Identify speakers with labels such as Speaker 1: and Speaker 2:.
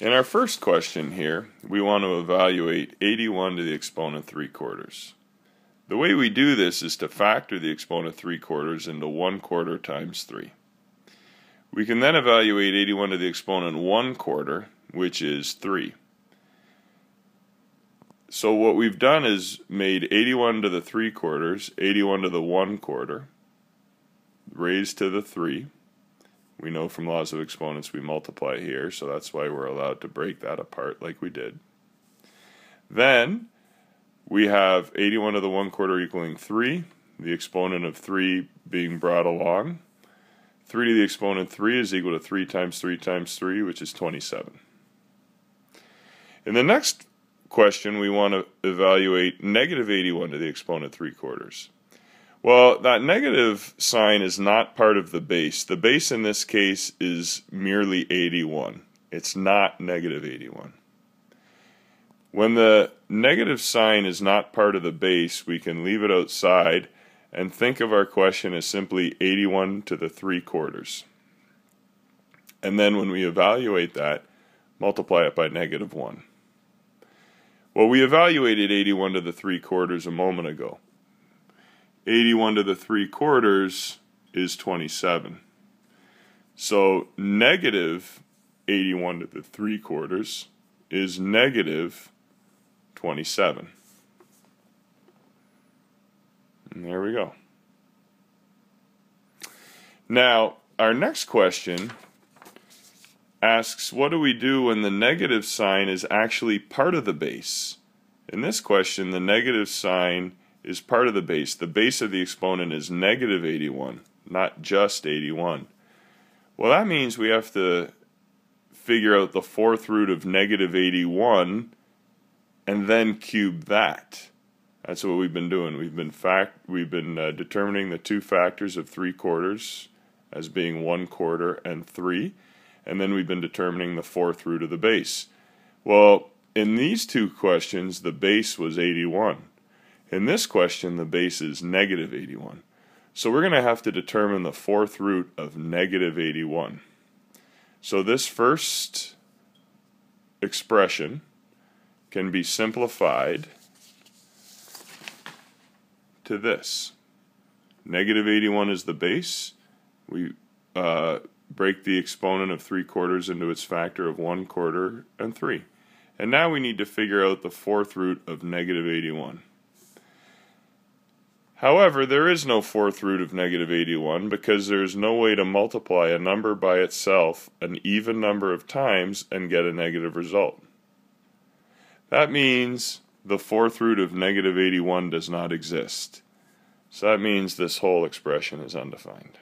Speaker 1: In our first question here, we want to evaluate 81 to the exponent 3 quarters. The way we do this is to factor the exponent 3 quarters into 1 quarter times 3. We can then evaluate 81 to the exponent 1 quarter, which is 3. So what we've done is made 81 to the 3 quarters, 81 to the 1 quarter, raised to the 3, we know from laws of exponents we multiply here, so that's why we're allowed to break that apart like we did. Then we have 81 to the 1 quarter equaling 3, the exponent of 3 being brought along. 3 to the exponent 3 is equal to 3 times 3 times 3, which is 27. In the next question, we want to evaluate negative 81 to the exponent 3 quarters. Well, that negative sign is not part of the base. The base in this case is merely 81. It's not negative 81. When the negative sign is not part of the base, we can leave it outside and think of our question as simply 81 to the 3 quarters. And then when we evaluate that, multiply it by negative 1. Well, we evaluated 81 to the 3 quarters a moment ago. 81 to the 3 quarters is 27. So negative 81 to the 3 quarters is negative 27. And there we go. Now, our next question asks, what do we do when the negative sign is actually part of the base? In this question, the negative sign is part of the base. The base of the exponent is negative 81, not just 81. Well, that means we have to figure out the fourth root of negative 81 and then cube that. That's what we've been doing. We've been fact we've been uh, determining the two factors of 3 quarters as being 1 quarter and 3, and then we've been determining the fourth root of the base. Well, in these two questions, the base was 81. In this question, the base is negative 81. So we're going to have to determine the fourth root of negative 81. So this first expression can be simplified to this. Negative 81 is the base. We uh, break the exponent of 3 quarters into its factor of 1 quarter and 3. And now we need to figure out the fourth root of negative 81. However, there is no fourth root of negative 81 because there is no way to multiply a number by itself an even number of times and get a negative result. That means the fourth root of negative 81 does not exist. So that means this whole expression is undefined.